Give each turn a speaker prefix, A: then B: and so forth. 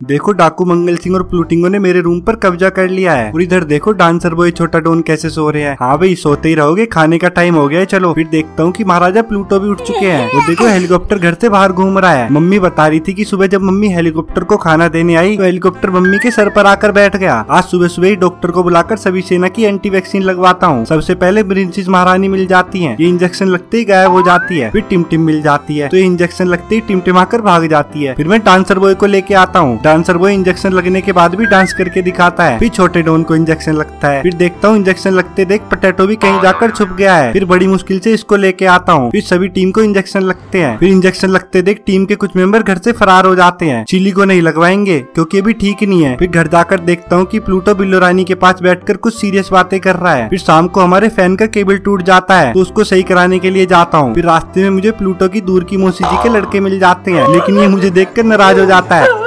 A: देखो डाकू मंगल सिंह और प्लूटिंगो ने मेरे रूम पर कब्जा कर लिया है। और इधर देखो डांसर बॉय छोटा डोन कैसे सो रहे हैं। हाँ भाई, सोते ही रहोगे, खाने का टाइम हो गया है, चलो। फिर देखता हूँ कि महाराजा प्लूटो भी उठ चुके हैं। और देखो हेलीकॉप्टर घर से बाहर घूम रहा है। मम्मी बता रही थी कि सुबह जब मम्मी हेलीकॉप्टर को खाना देने आई तो हेलीकॉप्टर मम्मी के सर पर आकर बैठ गया। आज सुबह सुबह ही डॉक्टर को बुलाकर सभी सेना की एंटी वैक्सीन लगवाता हूँ। सबसे पहले प्रिंसेस महारानी मिल जाती है। ये इंजेक्शन लगते ही गायब हो जाती है। फिर टिम मिल जाती है। तो इंजेक्शन लगते ही टिमटिमाकर भाग जाती है। फिर मैं डांसर बॉय को लेके आता हूँ। डांसर वो इंजेक्शन लगने के बाद भी डांस करके दिखाता है। फिर छोटे डोन को इंजेक्शन लगता है। फिर देखता हूँ, इंजेक्शन लगते देख पटेटो भी कहीं जाकर छुप गया है। फिर बड़ी मुश्किल से इसको लेके आता हूँ। फिर सभी टीम को इंजेक्शन लगते हैं। फिर इंजेक्शन लगते देख टीम के कुछ मेंबर घर से फरार हो जाते हैं। चिली को नहीं लगवाएँगे, क्योंकि अभी ठीक नहीं है। फिर घर जाकर देखता हूँ की प्लूटो बिल्लो रानी के पास बैठकर कुछ सीरियस बातें कर रहा है। फिर शाम को हमारे फ़ैन का केबल टूट जाता है तो उसको सही कराने के लिए जाता हूँ। फिर रास्ते में मुझे प्लूटो की दूर की मौसी जी के लड़के मिल जाते हैं, लेकिन ये मुझे देख नाराज़ हो जाता है।